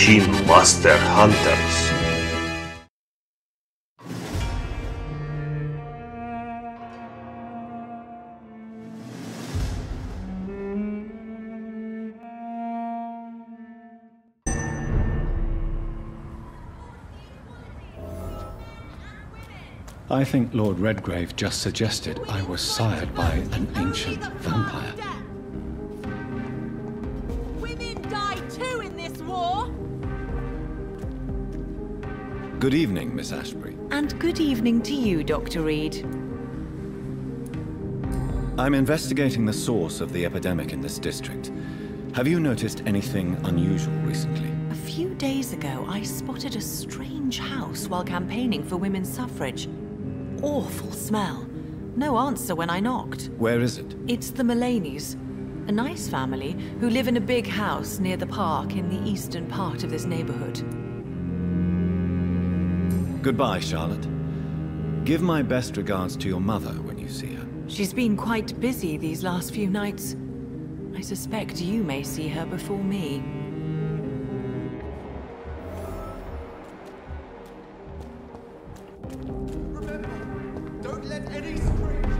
Master Hunters. I think Lord Redgrave just suggested I was sired by an ancient vampire. Good evening, Miss Ashbury. And good evening to you, Dr. Reid. I'm investigating the source of the epidemic in this district. Have you noticed anything unusual recently? A few days ago, I spotted a strange house while campaigning for women's suffrage. Awful smell. No answer when I knocked. Where is it? It's the Mullaneys, a nice family who live in a big house near the park in the eastern part of this neighborhood. Goodbye, Charlotte. Give my best regards to your mother when you see her. She's been quite busy these last few nights. I suspect you may see her before me. Don't let any strangers...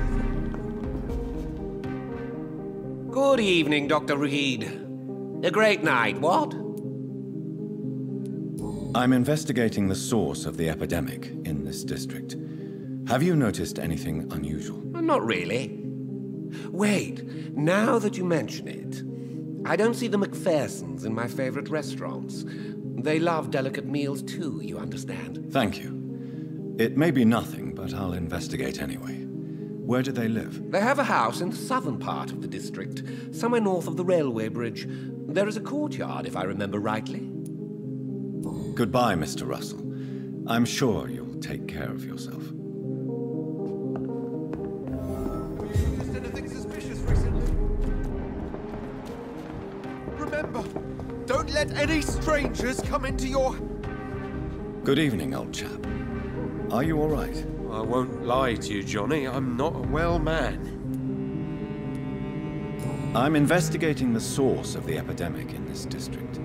Good evening, Dr. Reid. A great night, what? I'm investigating the source of the epidemic in this district. Have you noticed anything unusual? Not really. Wait, now that you mention it, I don't see the MacPhersons in my favorite restaurants. They love delicate meals too, you understand. Thank you. It may be nothing, but I'll investigate anyway. Where do they live? They have a house in the southern part of the district, somewhere north of the railway bridge. There is a courtyard, if I remember rightly. Goodbye, Mr. Russell. I'm sure you'll take care of yourself. Just anything suspicious recently? Remember, don't let any strangers come into your... Good evening, old chap. Are you all right? I won't lie to you, Johnny. I'm not a well man. I'm investigating the source of the epidemic in this district.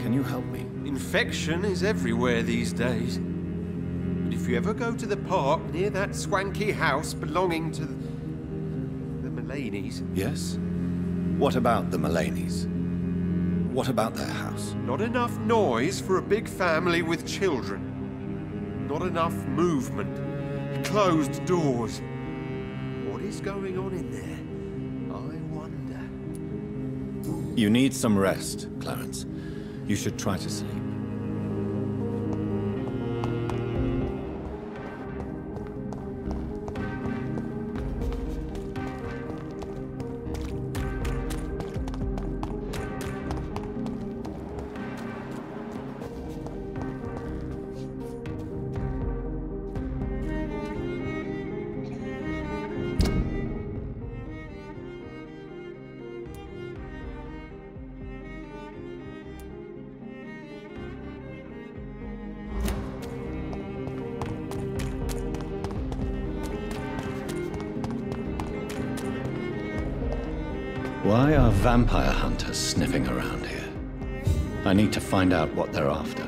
Can you help me? Infection is everywhere these days. But if you ever go to the park near that swanky house belonging to the, the Mullaneys, Yes? What about the Mullaneys? What about their house? not enough noise for a big family with children. Not enough movement. Closed doors. What is going on in there? I wonder. You need some rest, Clarence. You should try to sleep. Vampire hunters sniffing around here? I need to find out what they're after.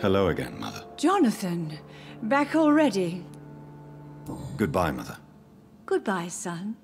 Hello again, Mother. Jonathan, back already. Goodbye, Mother. Goodbye, son.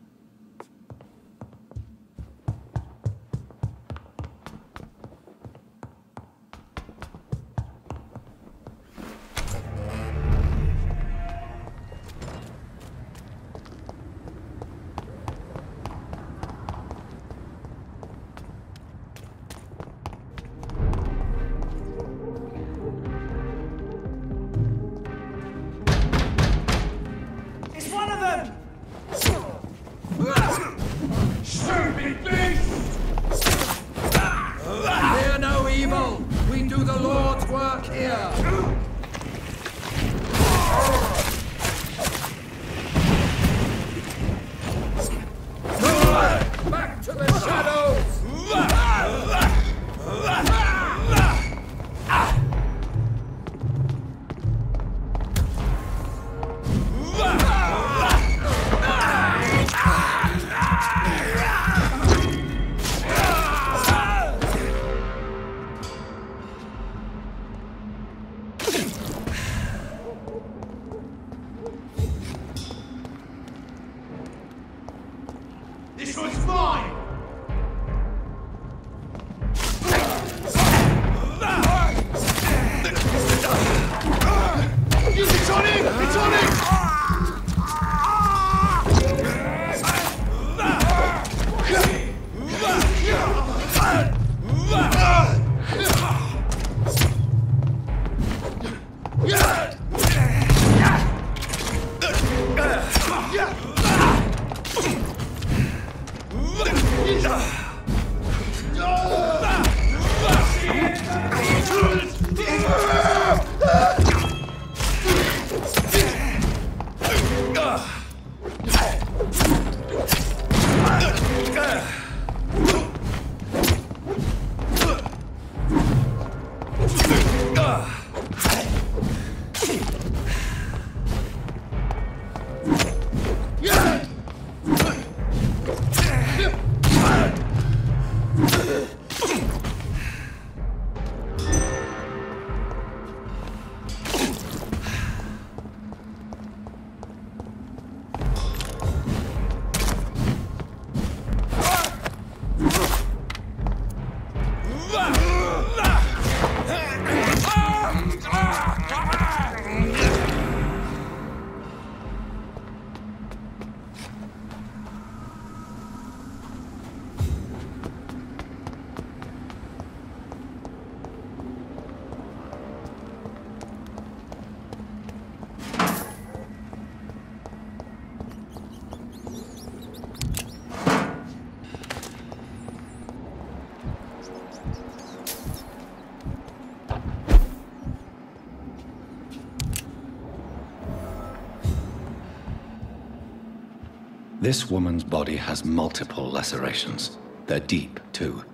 This woman's body has multiple lacerations. They're deep, too.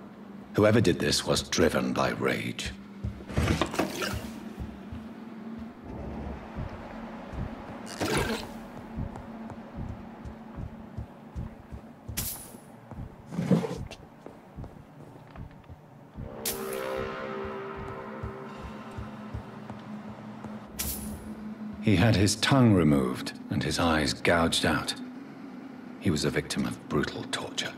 Whoever did this was driven by rage. He had his tongue removed and his eyes gouged out. He was a victim of brutal torture.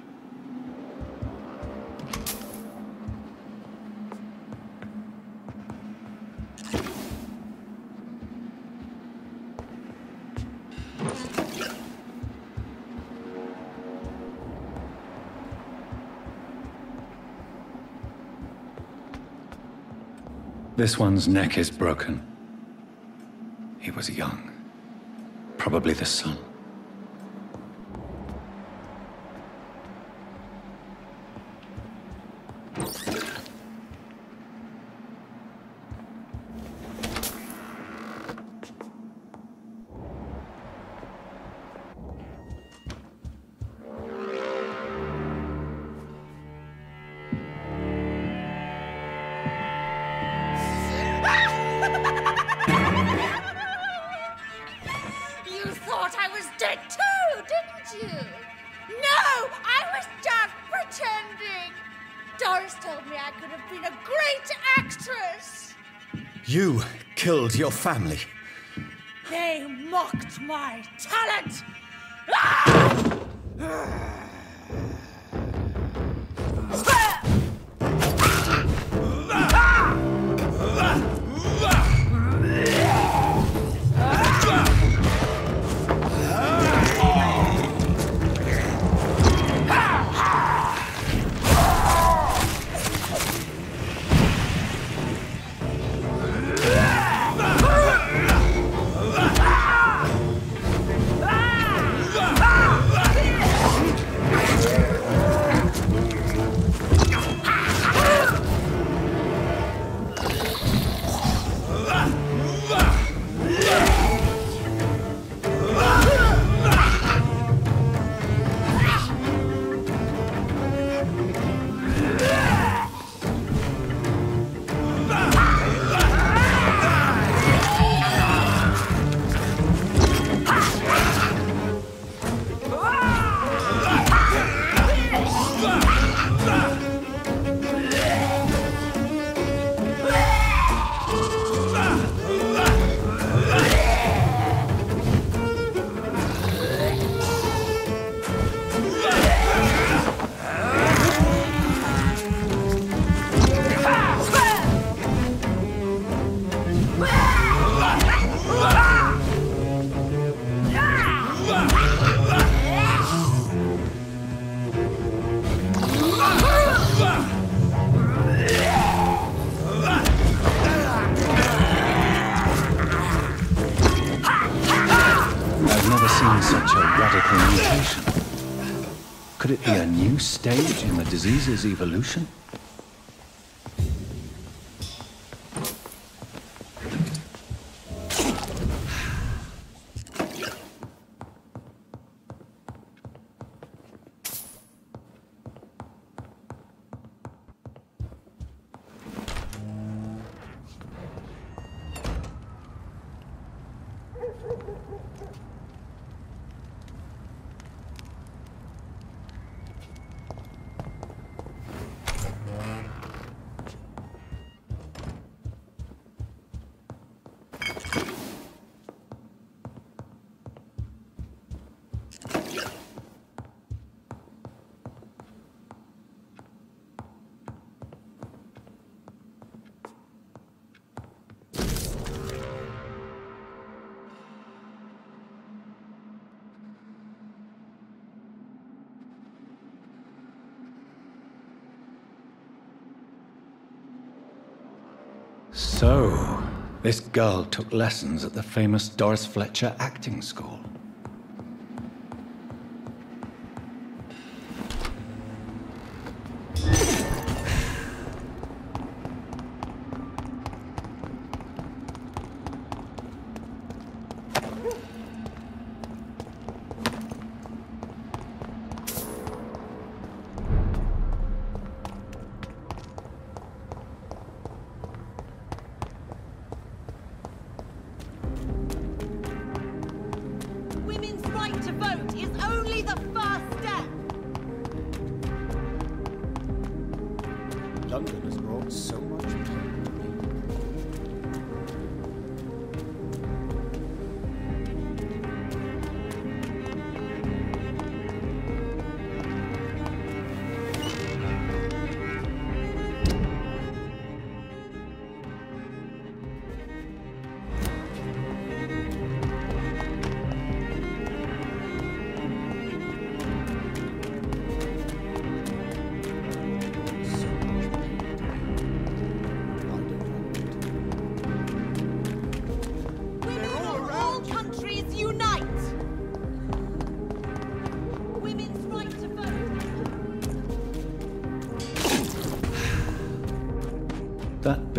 This one's neck is broken. He was young. Probably the son. Family. Stage in the disease's evolution? This girl took lessons at the famous Doris Fletcher acting school.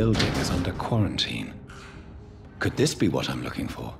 building is under quarantine. Could this be what I'm looking for?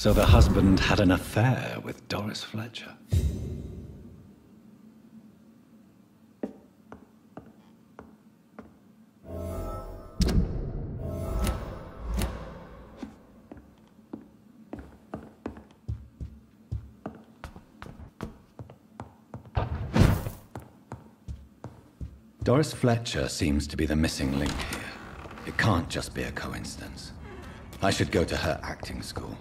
So the husband had an affair with Doris Fletcher. Doris Fletcher seems to be the missing link here. It can't just be a coincidence. I should go to her acting school.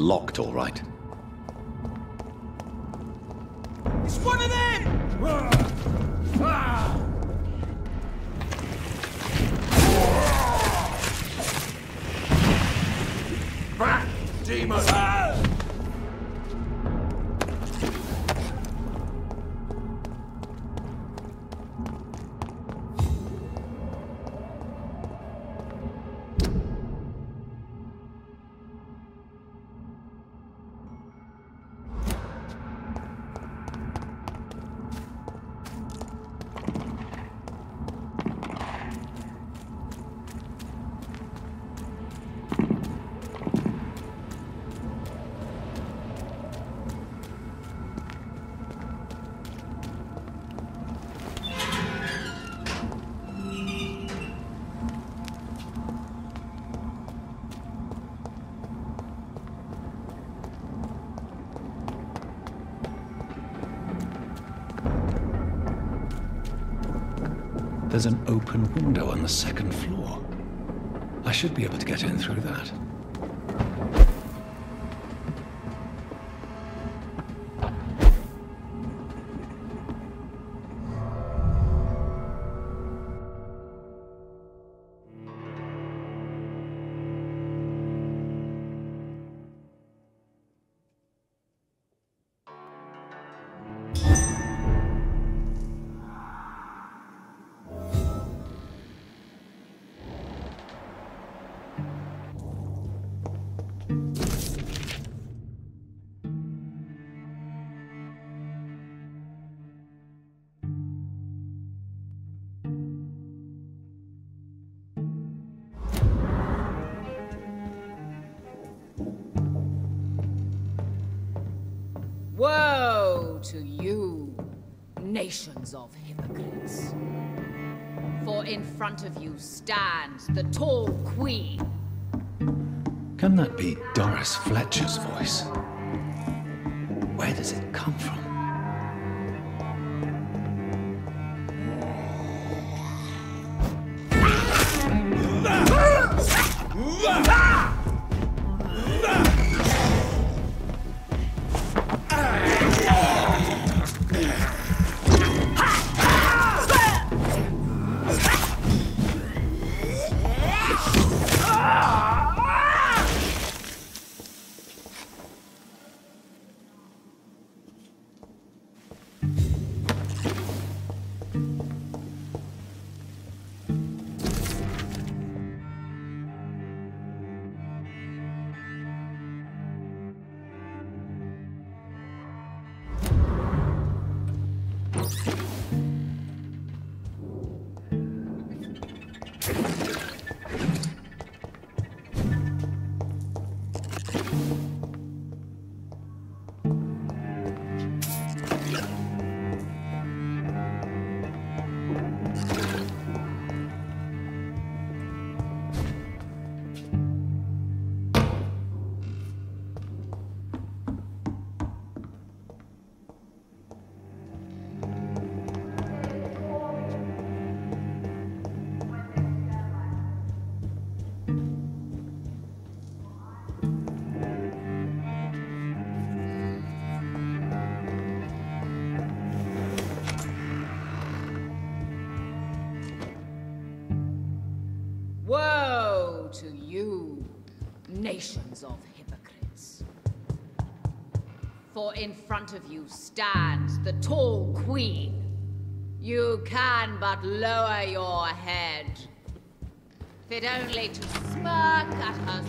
locked, all right. Open window on the second floor. I should be able to get in through that. For in front of you stands the tall queen. Can that be Doris Fletcher's voice? Where does it come from? You stands the tall queen. You can but lower your head, fit only to smirk at her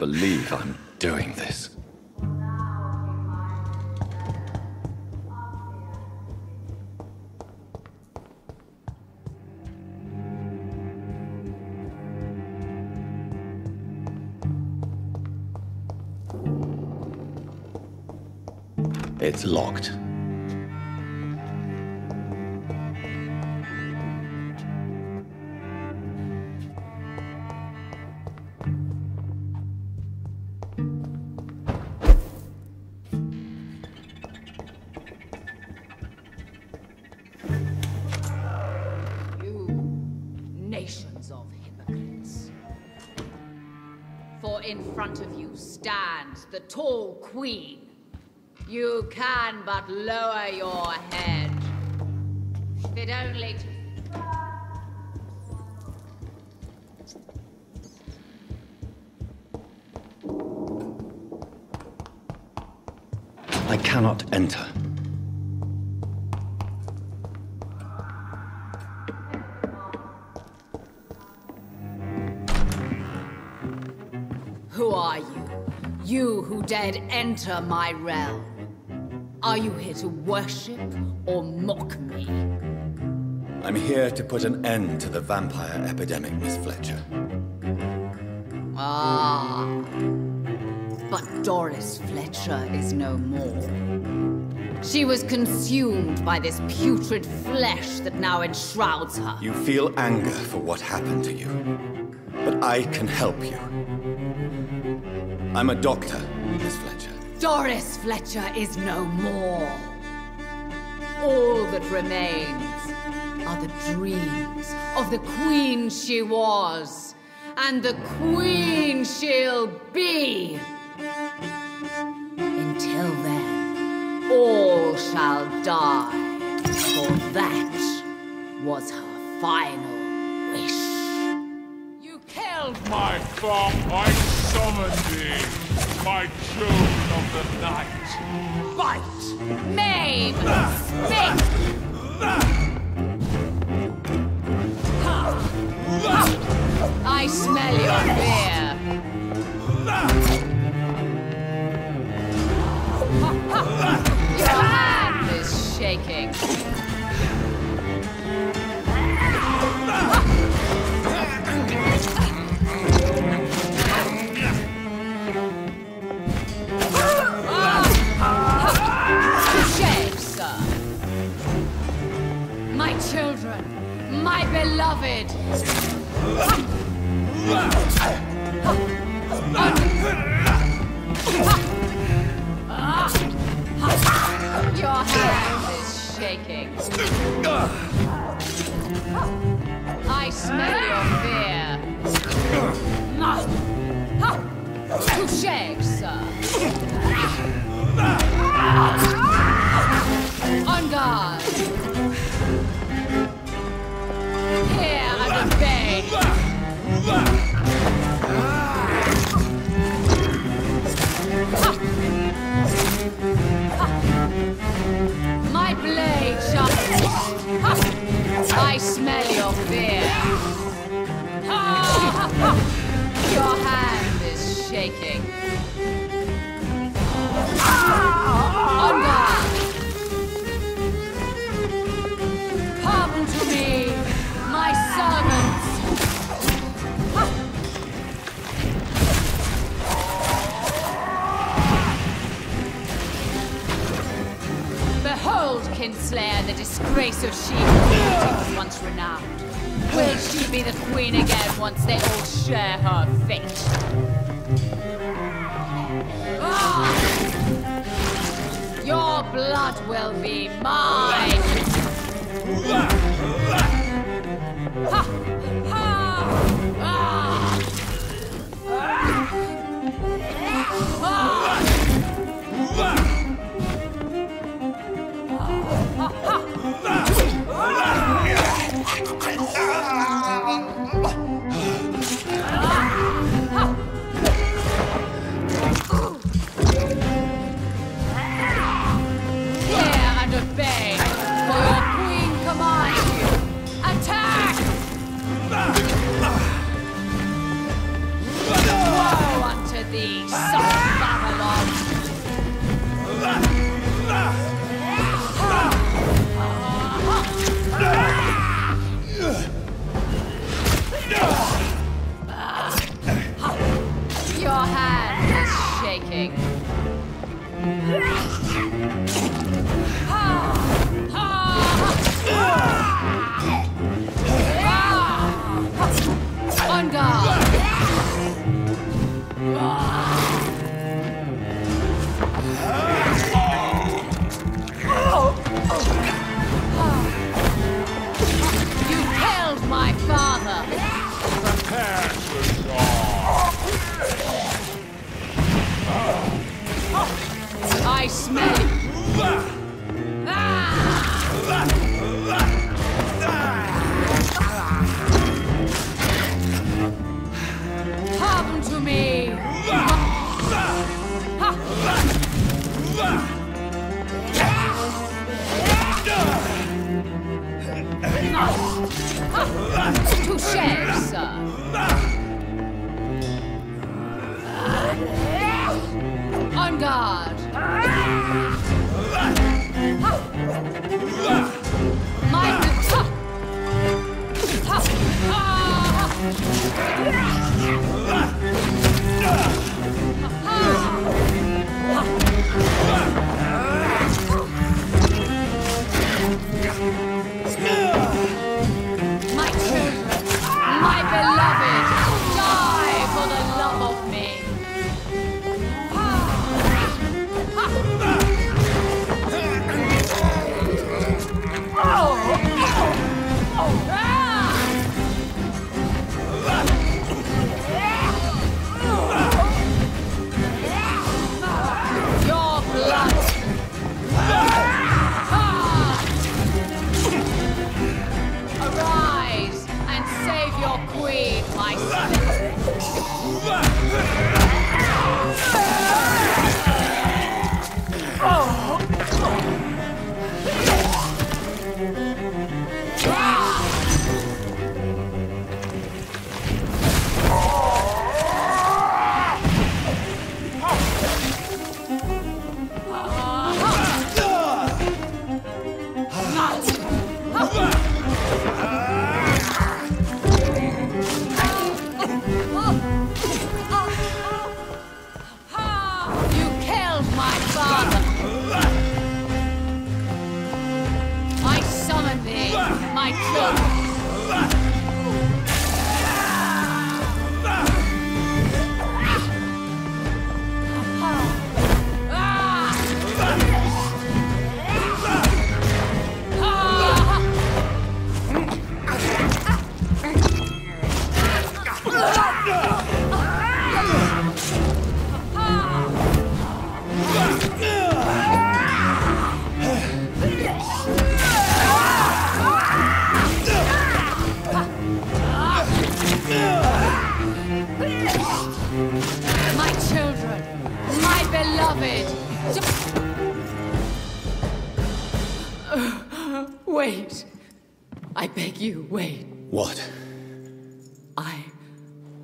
believe I'm doing this. It's locked. In front of you stands the tall queen. You can but lower your head. Fit only to I cannot enter. Dared enter my realm. Are you here to worship or mock me? I'm here to put an end to the vampire epidemic, Miss Fletcher. Ah. But Doris Fletcher is no more. She was consumed by this putrid flesh that now enshrouds her. You feel anger for what happened to you. But I can help you. I'm a doctor. Doris Fletcher is no more. All that remains are the dreams of the queen she was, and the queen she'll be. Until then, all shall die, for that was her final wish. You killed my farm. I summoned thee, my children of the night. Fight! Maim! Spit! I smell your fear. Your hand is shaking. Children, my beloved. Your hand is shaking. I smell your fear. Touche, sir. Kinslayer, the disgrace of she once renowned. Will she be the queen again once they all share her fate? Ah! Your blood will be mine! Ha! Ah! Ah! Ah! the sun.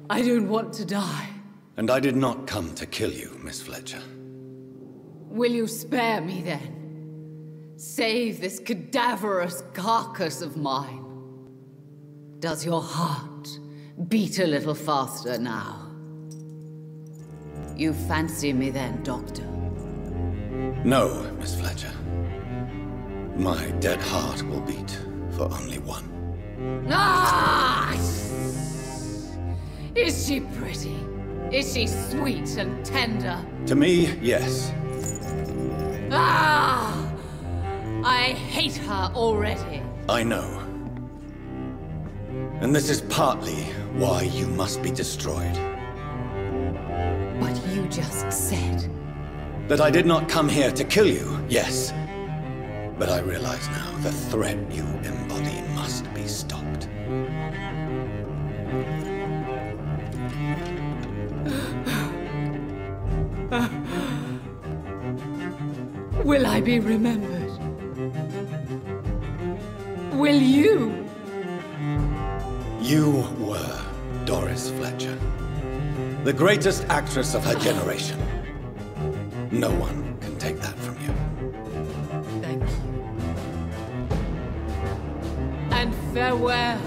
I don't want to die. And I did not come to kill you, Miss Fletcher. Will you spare me then? Save this cadaverous carcass of mine. Does your heart beat a little faster now? You fancy me then, Doctor? No, Miss Fletcher. My dead heart will beat for only one. Ah! Is she pretty? Is she sweet and tender? To me, yes. Ah! I hate her already. I know. And this is partly why you must be destroyed. But you just said. That I did not come here to kill you, yes. But I realize now the threat you embody must be stopped. Will I be remembered? Will you? You were Doris Fletcher. The greatest actress of her generation. No one can take that from you. Thank you. And farewell.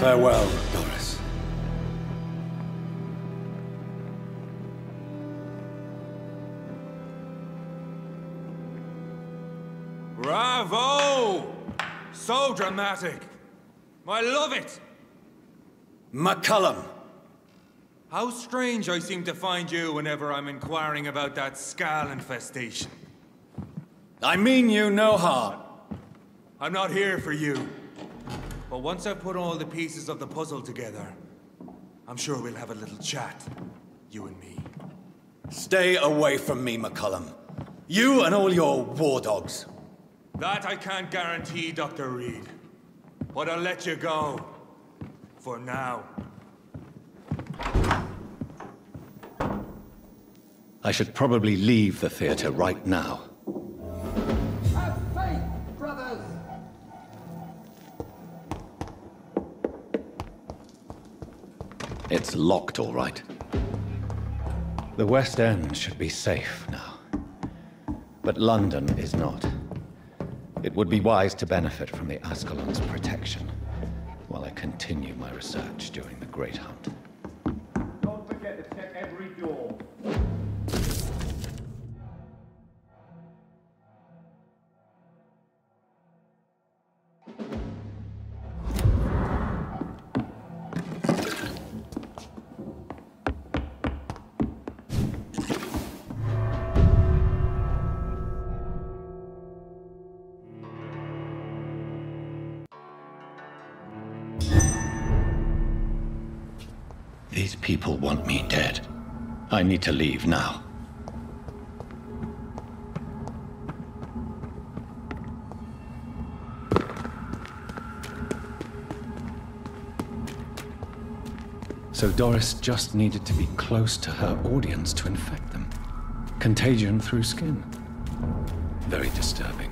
Farewell, Doris. Bravo! So dramatic. I love it. McCullum! How strange I seem to find you whenever I'm inquiring about that Skal infestation. I mean you no harm. I'm not here for you. But once I've put all the pieces of the puzzle together, I'm sure we'll have a little chat. You and me. Stay away from me, McCullum. You and all your war dogs. That I can't guarantee, Dr. Reid. But I'll let you go. For now. I should probably leave the theater right now. It's locked, all right. The West End should be safe now. But London is not. It would be wise to benefit from the Ascalon's protection while I continue my research during the Great Hunt. Need to leave now. So Doris just needed to be close to her audience to infect them. Contagion through skin. Very disturbing.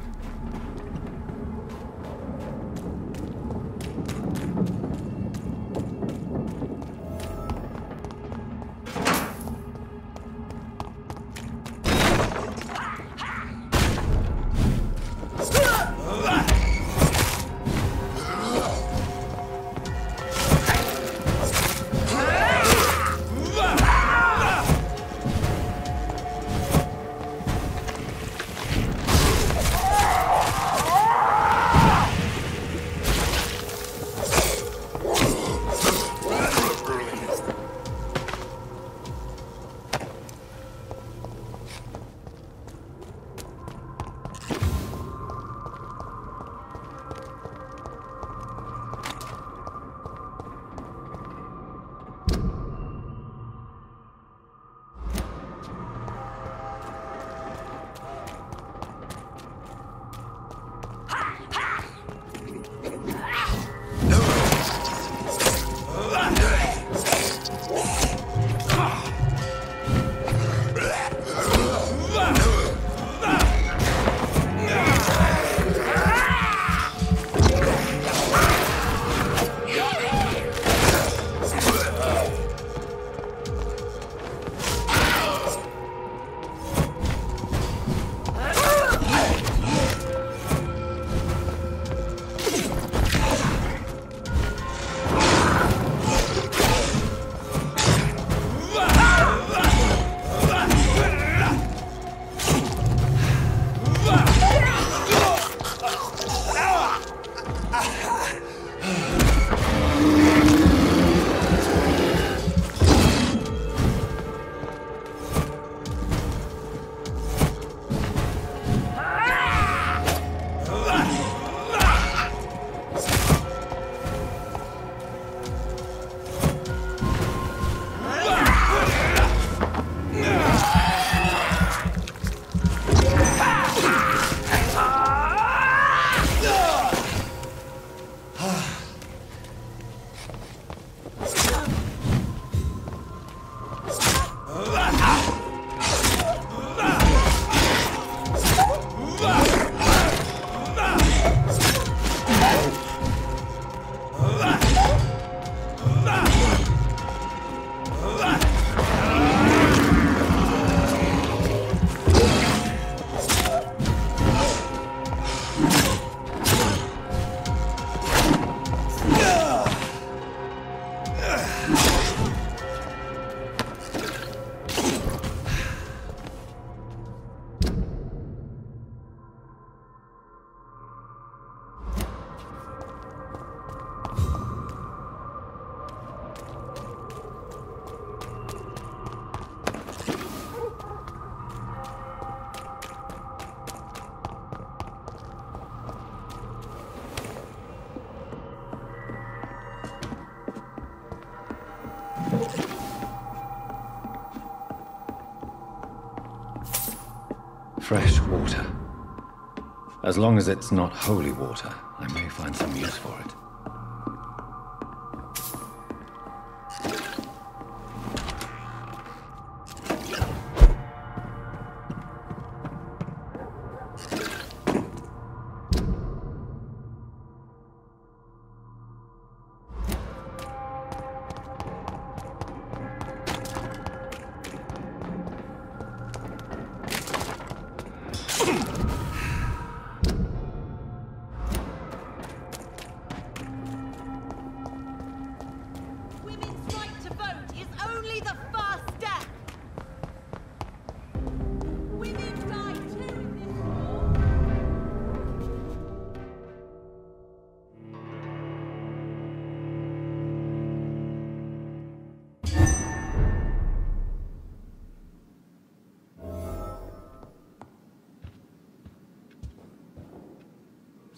As long as it's not holy water,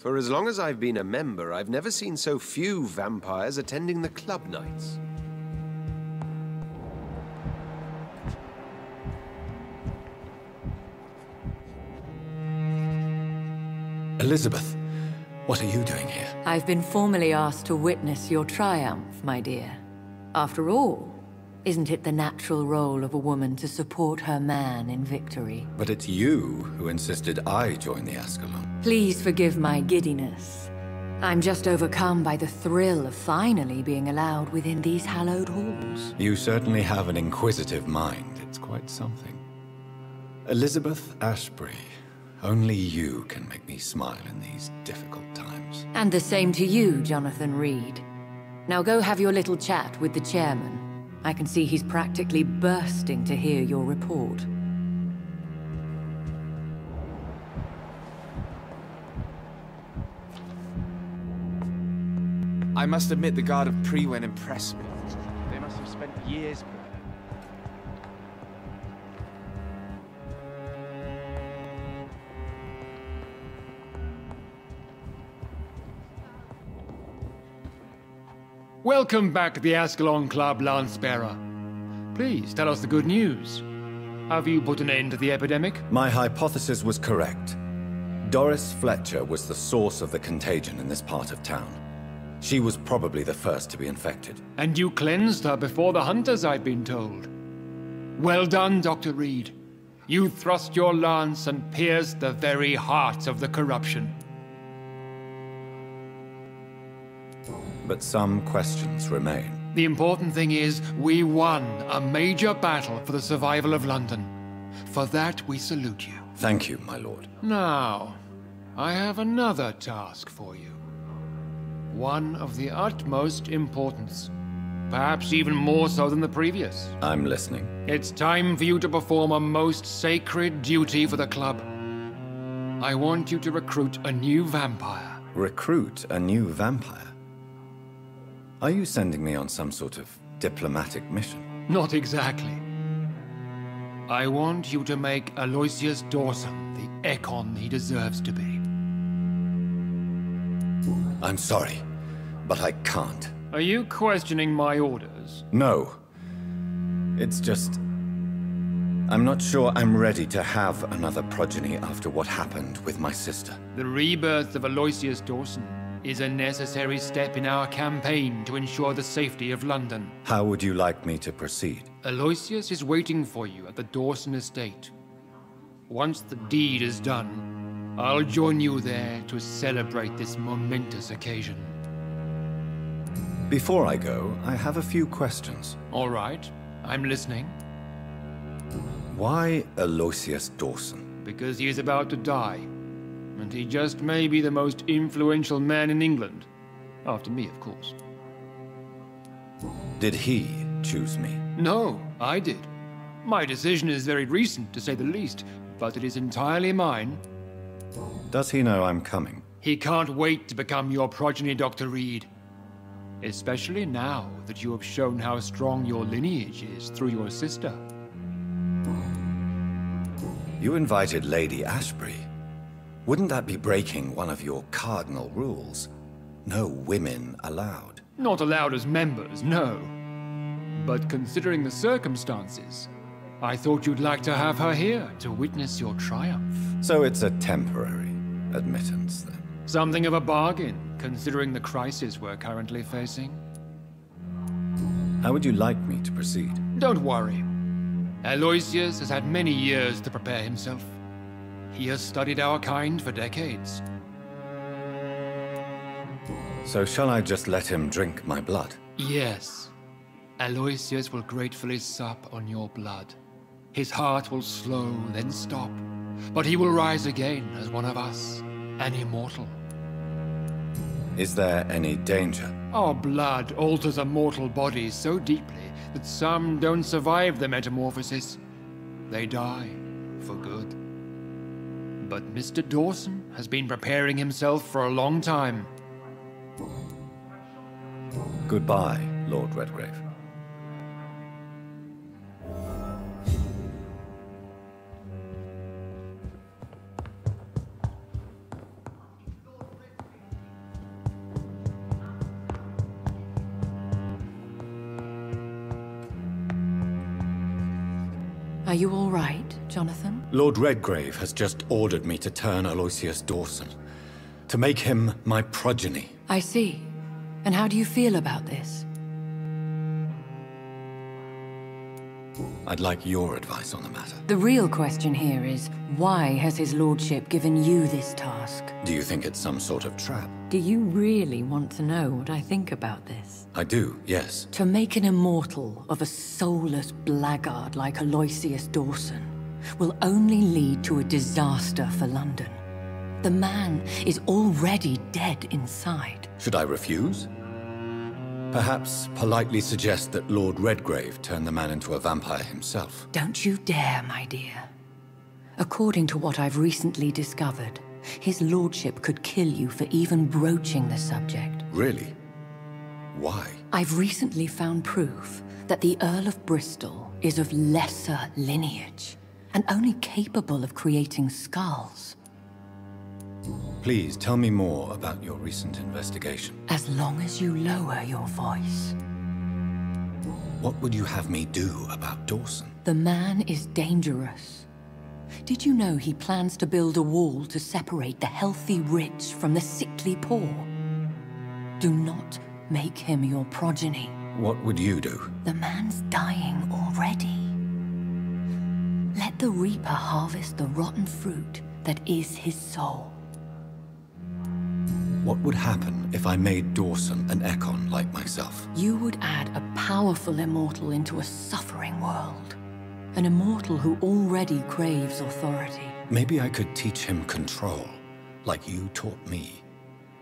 For as long as I've been a member, I've never seen so few vampires attending the club nights. Elizabeth, what are you doing here? I've been formally asked to witness your triumph, my dear. After all, isn't it the natural role of a woman to support her man in victory? But it's you who insisted I join the Ascalon. Please forgive my giddiness. I'm just overcome by the thrill of finally being allowed within these hallowed halls. You certainly have an inquisitive mind. It's quite something. Elizabeth Ashbury, only you can make me smile in these difficult times. And the same to you, Jonathan Reid. Now go have your little chat with the chairman. I can see he's practically bursting to hear your report. I must admit the Guard of Priwen impressed me. They must have spent years Welcome back to the Ascalon Club, Lancebearer. Please tell us the good news. Have you put an end to the epidemic? My hypothesis was correct. Doris Fletcher was the source of the contagion in this part of town. She was probably the first to be infected. And you cleansed her before the hunters, I've been told. Well done, Dr. Reid. You thrust your lance and pierced the very heart of the corruption. But some questions remain. The important thing is, we won a major battle for the survival of London. For that, we salute you. Thank you, my lord. Now, I have another task for you. One of the utmost importance. Perhaps even more so than the previous. I'm listening. It's time for you to perform a most sacred duty for the club. I want you to recruit a new vampire. Recruit a new vampire? Are you sending me on some sort of diplomatic mission? Not exactly. I want you to make Aloysius Dawson the Ekon he deserves to be. I'm sorry, but I can't. Are you questioning my orders? No. It's just... I'm not sure I'm ready to have another progeny after what happened with my sister. The rebirth of Aloysius Dawson is a necessary step in our campaign to ensure the safety of London. How would you like me to proceed? Aloysius is waiting for you at the Dawson estate. Once the deed is done, I'll join you there to celebrate this momentous occasion. Before I go, I have a few questions. All right, I'm listening. Why Aloysius Dawson? Because he is about to die. And he just may be the most influential man in England. After me, of course. Did he choose me? No, I did. My decision is very recent, to say the least, but it is entirely mine. Does he know I'm coming? He can't wait to become your progeny, Dr. Reid. Especially now that you have shown how strong your lineage is through your sister. You invited Lady Ashbury. Wouldn't that be breaking one of your cardinal rules? No women allowed. Not allowed as members, no. But considering the circumstances, I thought you'd like to have her here to witness your triumph. So it's a temporary admittance, then? Something of a bargain, considering the crisis we're currently facing. How would you like me to proceed? Don't worry. Aloysius has had many years to prepare himself. He has studied our kind for decades. So shall I just let him drink my blood? Yes. Aloysius will gratefully sup on your blood. His heart will slow, then stop. But he will rise again as one of us, an immortal. Is there any danger? Our blood alters a mortal body so deeply that some don't survive the metamorphosis. They die for good. But Mr. Dawson has been preparing himself for a long time. Goodbye, Lord Redgrave. Are you all right, Jonathan? Lord Redgrave has just ordered me to turn Aloysius Dawson. To make him my progeny. I see. And how do you feel about this? I'd like your advice on the matter. The real question here is, why has his lordship given you this task? Do you think it's some sort of trap? Do you really want to know what I think about this? I do, yes. To make an immortal of a soulless blackguard like Aloysius Dawson will only lead to a disaster for London. The man is already dead inside. Should I refuse? Perhaps politely suggest that Lord Redgrave turn the man into a vampire himself. Don't you dare, my dear. According to what I've recently discovered, his lordship could kill you for even broaching the subject. Really? Why? I've recently found proof that the Earl of Bristol is of lesser lineage and only capable of creating Skals. Please tell me more about your recent investigation. As long as you lower your voice. What would you have me do about Dawson? The man is dangerous. Did you know he plans to build a wall to separate the healthy rich from the sickly poor? Do not make him your progeny. What would you do? The man's dying already. Let the Reaper harvest the rotten fruit that is his soul. What would happen if I made Dawson an Ekon like myself? You would add a powerful immortal into a suffering world. An immortal who already craves authority. Maybe I could teach him control, like you taught me.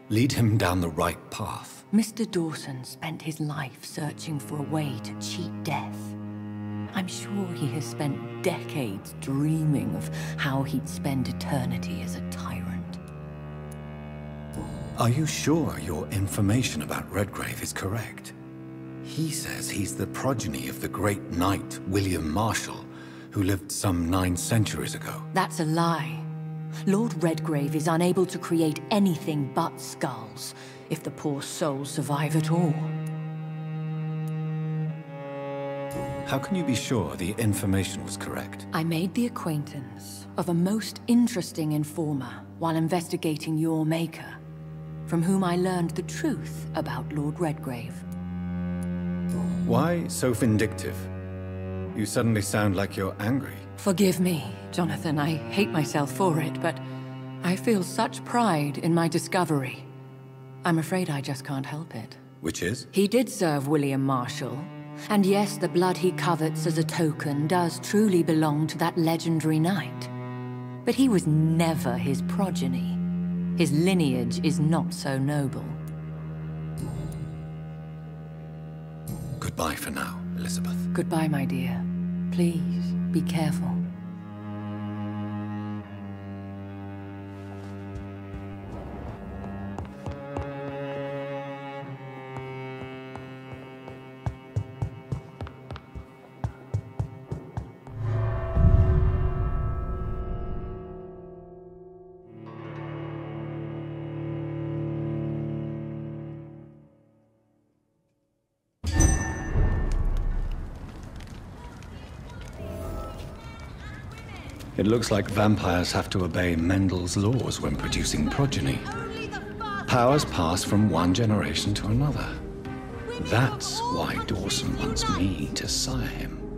Lead him down the right path. Mr. Dawson spent his life searching for a way to cheat death. I'm sure he has spent decades dreaming of how he'd spend eternity as a tyrant. Are you sure your information about Redgrave is correct? He says he's the progeny of the great knight William Marshal, who lived some nine centuries ago. That's a lie. Lord Redgrave is unable to create anything but Skals, if the poor souls survive at all. How can you be sure the information was correct? I made the acquaintance of a most interesting informer while investigating your maker, from whom I learned the truth about Lord Redgrave. Why so vindictive? You suddenly sound like you're angry. Forgive me, Jonathan. I hate myself for it, but I feel such pride in my discovery. I'm afraid I just can't help it. Which is? He did serve William Marshal. And yes, the blood he covets as a token does truly belong to that legendary knight. But he was never his progeny. His lineage is not so noble. Goodbye for now, Elizabeth. Goodbye, my dear. Please, be careful. It looks like vampires have to obey Mendel's laws when producing progeny. Powers pass from one generation to another. That's why Dawson wants me to sire him.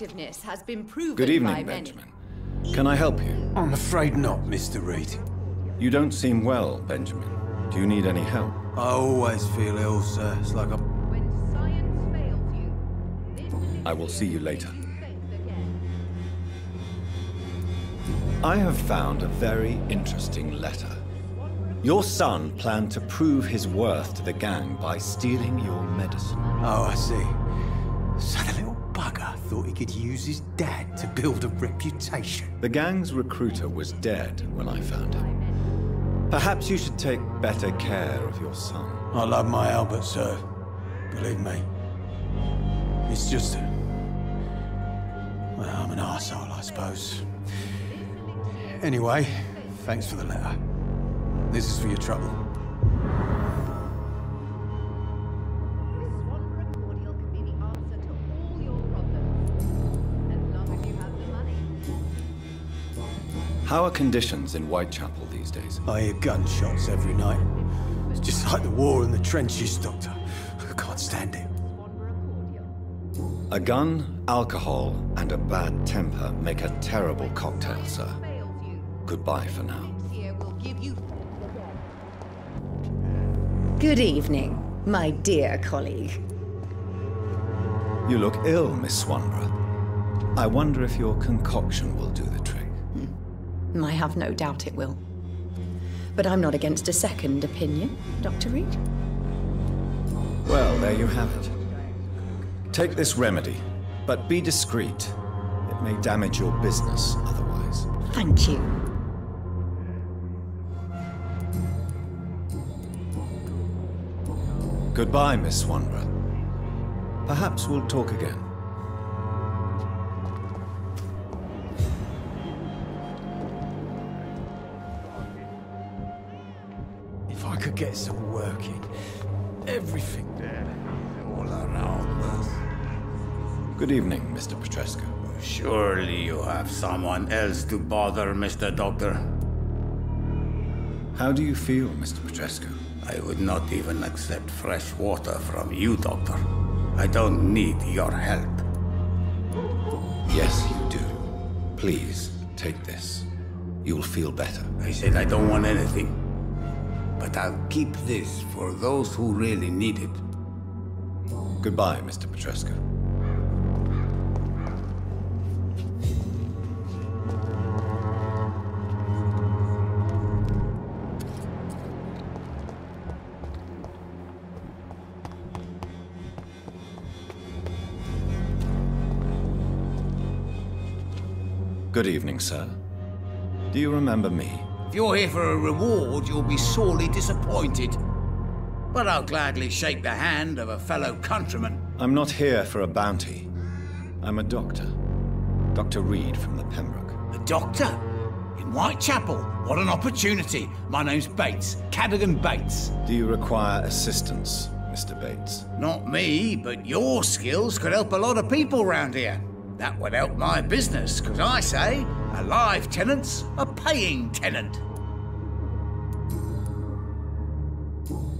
Effectiveness has been proven Good by evening, many. Benjamin. Can I help you? I'm afraid not, Mr. Reid. You don't seem well, Benjamin. Do you need any help? I always feel ill, sir. It's like I'm... I will see you later. I have found a very interesting letter. Your son planned to prove his worth to the gang by stealing your medicine. Oh, I see. Could use his dad to build a reputation. The gang's recruiter was dead when I found him. Perhaps you should take better care of your son. I love my Albert, sir. Believe me. It's just... Well, I'm an arsehole, I suppose. Anyway, thanks for the letter. This is for your trouble. How are conditions in Whitechapel these days? I hear gunshots every night. It's just like the war in the trenches, Doctor. I can't stand it. A gun, alcohol, and a bad temper make a terrible cocktail, sir. Goodbye for now. Good evening, my dear colleague. You look ill, Miss Swanborough. I wonder if your concoction will do the trick. I have no doubt it will. But I'm not against a second opinion, Dr. Reid. Well, there you have it. Take this remedy, but be discreet. It may damage your business otherwise. Thank you. Goodbye, Miss Swanborough. Perhaps we'll talk again. If I could get some work in, everything all around us. Good evening, Mr. Petrescu. Surely you have someone else to bother, Mr. Doctor. How do you feel, Mr. Petrescu? I would not even accept fresh water from you, Doctor. I don't need your help. Yes, you do. Please, take this. You'll feel better. I said I don't want anything. But I'll keep this for those who really need it. Goodbye, Mr. Petrescu. Good evening, sir. Do you remember me? If you're here for a reward, you'll be sorely disappointed. But I'll gladly shake the hand of a fellow countryman. I'm not here for a bounty. I'm a doctor. Dr. Reid from the Pembroke. A doctor? In Whitechapel? What an opportunity. My name's Bates, Cadogan Bates. Do you require assistance, Mr. Bates? Not me, but your skills could help a lot of people round here. That would help my business, because I say a live tenant's a paying tenant.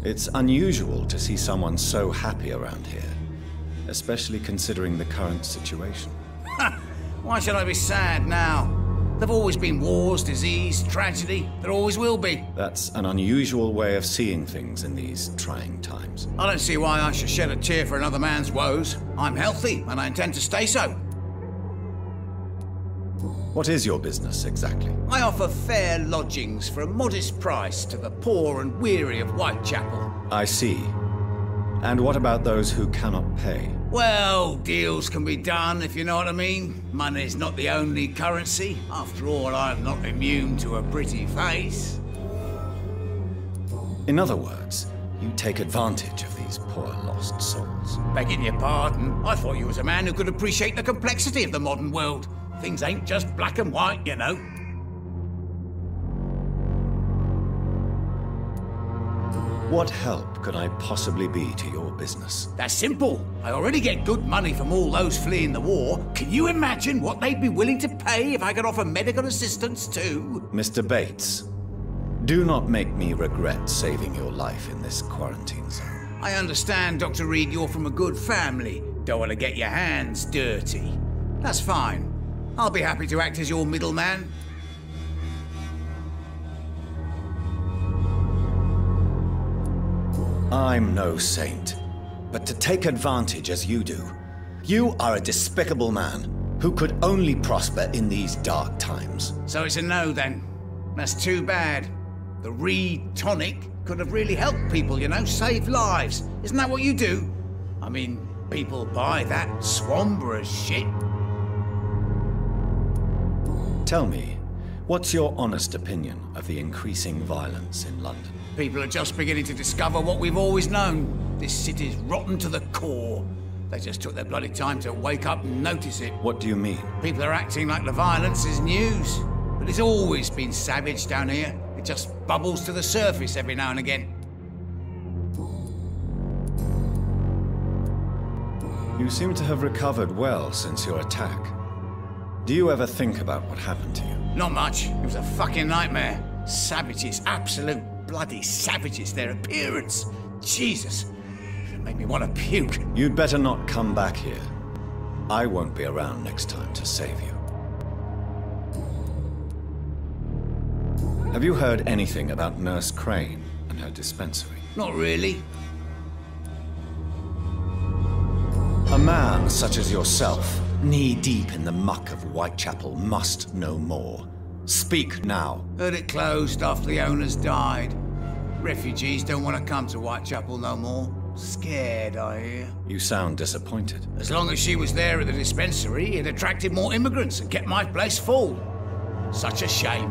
It's unusual to see someone so happy around here, especially considering the current situation. Why should I be sad now? There've always been wars, disease, tragedy. There always will be. That's an unusual way of seeing things in these trying times. I don't see why I should shed a tear for another man's woes. I'm healthy, and I intend to stay so. What is your business exactly? I offer fair lodgings for a modest price to the poor and weary of Whitechapel. I see. And what about those who cannot pay? Well, deals can be done, if you know what I mean. Money's not the only currency. After all, I'm not immune to a pretty face. In other words, you take advantage of these poor lost souls. Begging your pardon, I thought you was a man who could appreciate the complexity of the modern world. Things ain't just black and white, you know. What help could I possibly be to your business? That's simple. I already get good money from all those fleeing the war. Can you imagine what they'd be willing to pay if I could offer medical assistance too? Mr. Bates, do not make me regret saving your life in this quarantine zone. I understand, Dr. Reid, you're from a good family. Don't want to get your hands dirty. That's fine. I'll be happy to act as your middleman. I'm no saint, but to take advantage as you do, you are a despicable man who could only prosper in these dark times. So it's a no then. That's too bad. The Reid tonic could have really helped people, you know, save lives. Isn't that what you do? I mean, people buy that Swanborough shit. Tell me, what's your honest opinion of the increasing violence in London? People are just beginning to discover what we've always known. This city's rotten to the core. They just took their bloody time to wake up and notice it. What do you mean? People are acting like the violence is news. But it's always been savage down here. It just bubbles to the surface every now and again. You seem to have recovered well since your attack. Do you ever think about what happened to you? Not much. It was a fucking nightmare. Savages, absolute bloody savages. Their appearance. Jesus. It made me want to puke. You'd better not come back here. I won't be around next time to save you. Have you heard anything about Nurse Crane and her dispensary? Not really. A man such as yourself, knee-deep in the muck of Whitechapel, must know more. Speak now. Heard it closed after the owners died. Refugees don't want to come to Whitechapel no more. Scared, I hear. You sound disappointed. As long as she was there at the dispensary, it attracted more immigrants and kept my place full. Such a shame.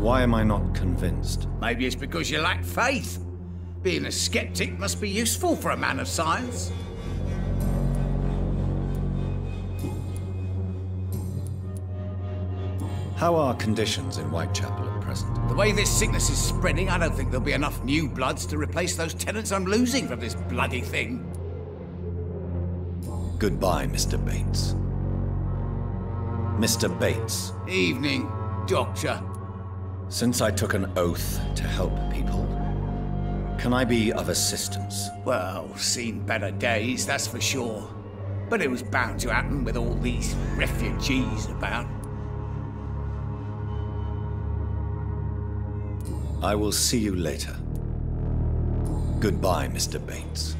Why am I not convinced? Maybe it's because you lack faith. Being a skeptic must be useful for a man of science. How are conditions in Whitechapel at present? The way this sickness is spreading, I don't think there'll be enough new bloods to replace those tenants I'm losing from this bloody thing. Goodbye, Mr. Bates. Mr. Bates. Evening, Doctor. Since I took an oath to help people, can I be of assistance? Well, seen better days, that's for sure. But it was bound to happen with all these refugees about. I will see you later. Goodbye, Mr. Bates.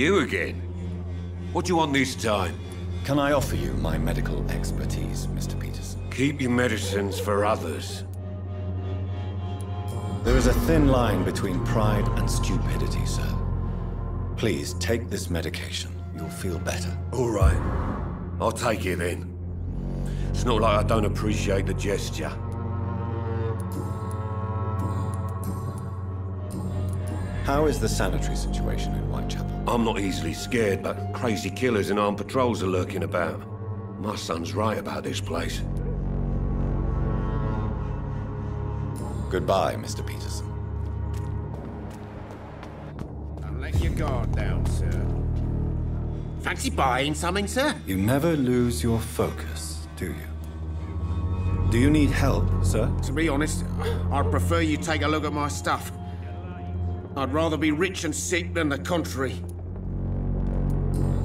You again? What do you want this time? Can I offer you my medical expertise, Mr. Peterson? Keep your medicines for others. There is a thin line between pride and stupidity, sir. Please take this medication. You'll feel better. All right. I'll take it then. It's not like I don't appreciate the gesture. How is the sanitary situation in Whitechapel? I'm not easily scared, but crazy killers and armed patrols are lurking about. My son's right about this place. Goodbye, Mr. Peterson. Don't let your guard down, sir. Fancy buying something, sir? You never lose your focus, do you? Do you need help, sir? To be honest, I'd prefer you take a look at my stuff. I'd rather be rich and sick than the contrary.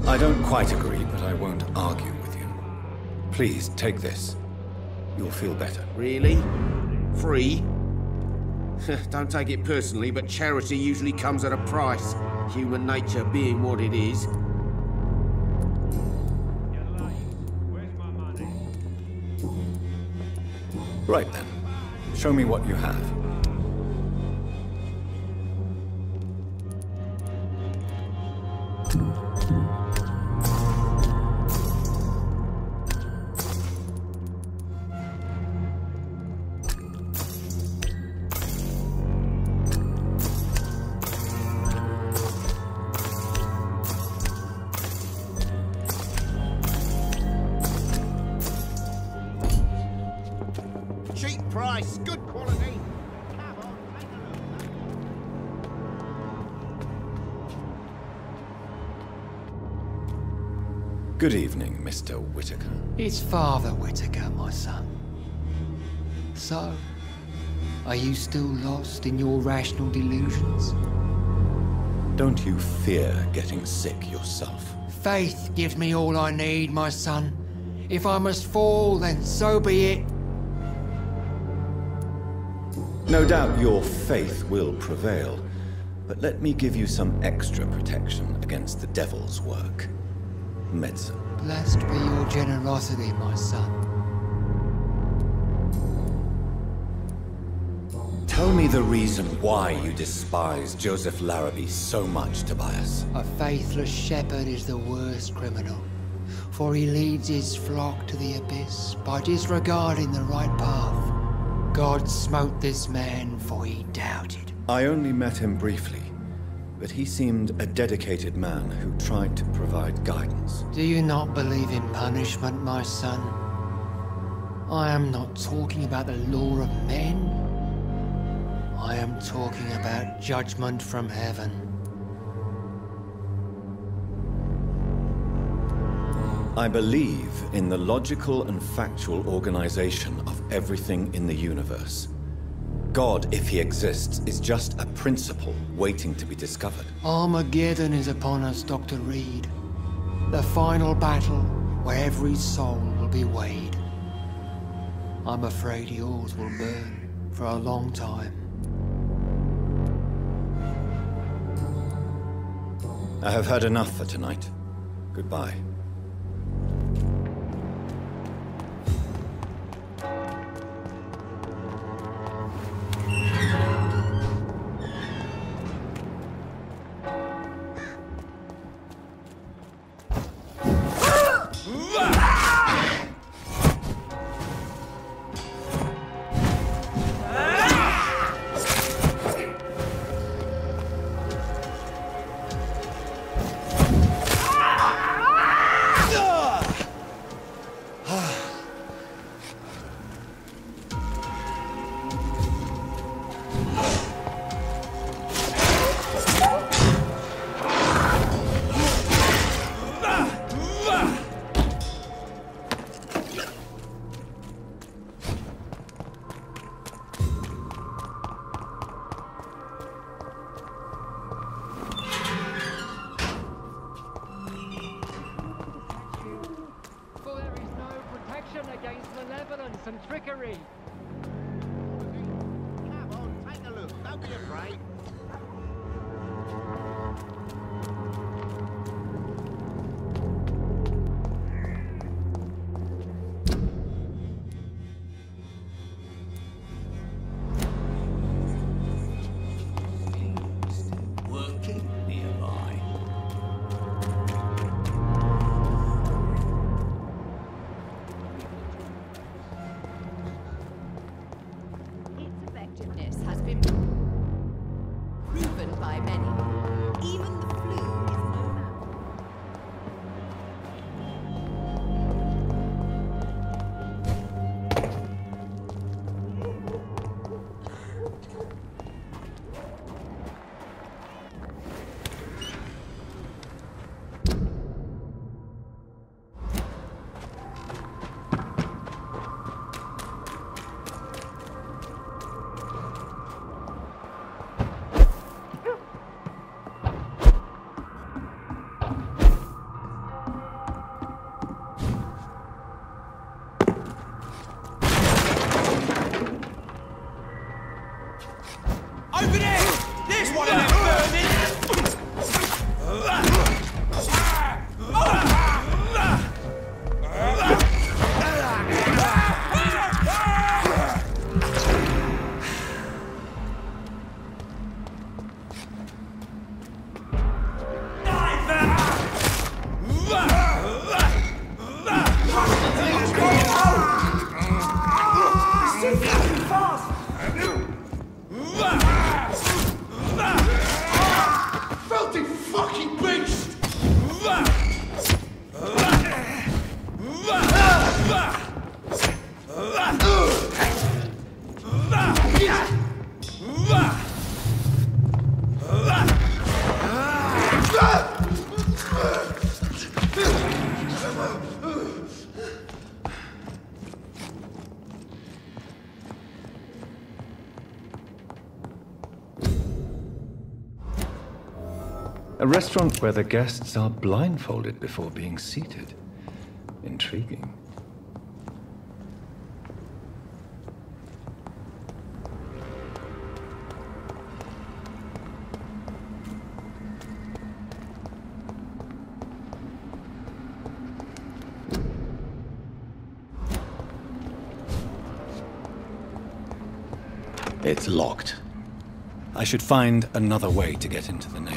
I don't quite agree, but I won't argue with you. Please, take this. You'll feel better. Really? Free? don't take it personally, but charity usually comes at a price. Human nature being what it is. Right then. Show me what you have. Father Whitaker, my son. So, are you still lost in your rational delusions? Don't you fear getting sick yourself? Faith gives me all I need, my son. If I must fall, then so be it. No doubt your faith will prevail, but let me give you some extra protection against the devil's work. Medicine. Blessed be your generosity, my son. Tell me the reason why you despise Joseph Larrabee so much, Tobias. A faithless shepherd is the worst criminal, for he leads his flock to the abyss by disregarding the right path. God smote this man, for he doubted. I only met him briefly, but he seemed a dedicated man who tried to provide guidance. Do you not believe in punishment, my son? I am not talking about the law of men. I am talking about judgment from heaven. I believe in the logical and factual organization of everything in the universe. God, if he exists, is just a principle waiting to be discovered. Armageddon is upon us, Dr. Reid. The final battle where every soul will be weighed. I'm afraid yours will burn for a long time. I have had enough for tonight. Goodbye. Restaurant where the guests are blindfolded before being seated. Intriguing. It's locked. I should find another way to get into the neighborhood.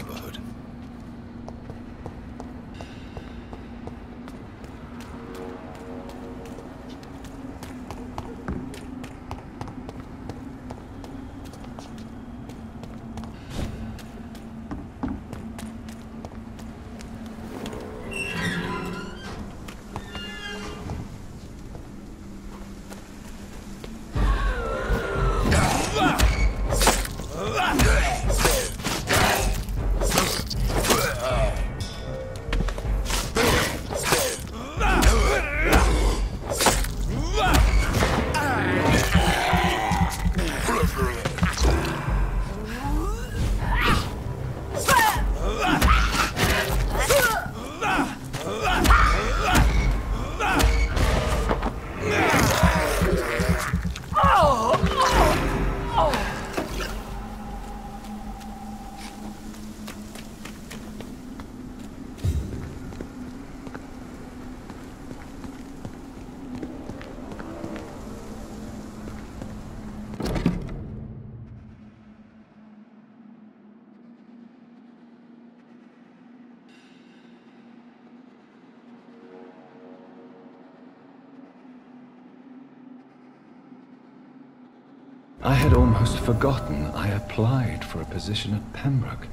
Had almost forgotten I applied for a position at Pembroke.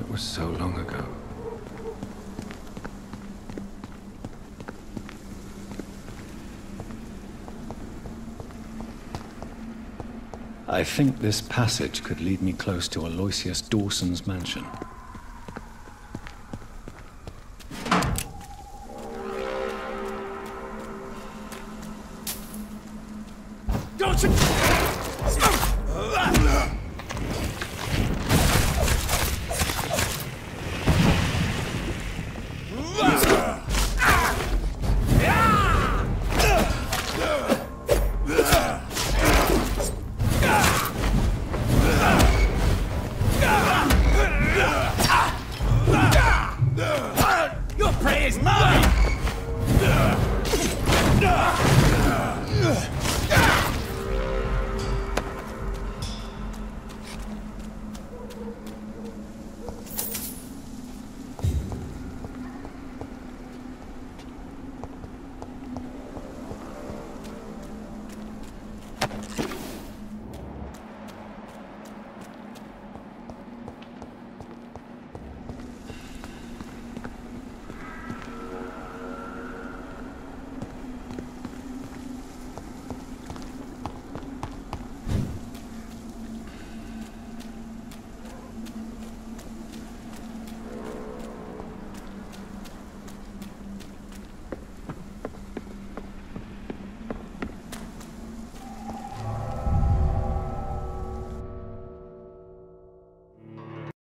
It was so long ago. I think this passage could lead me close to Aloysius Dawson's mansion.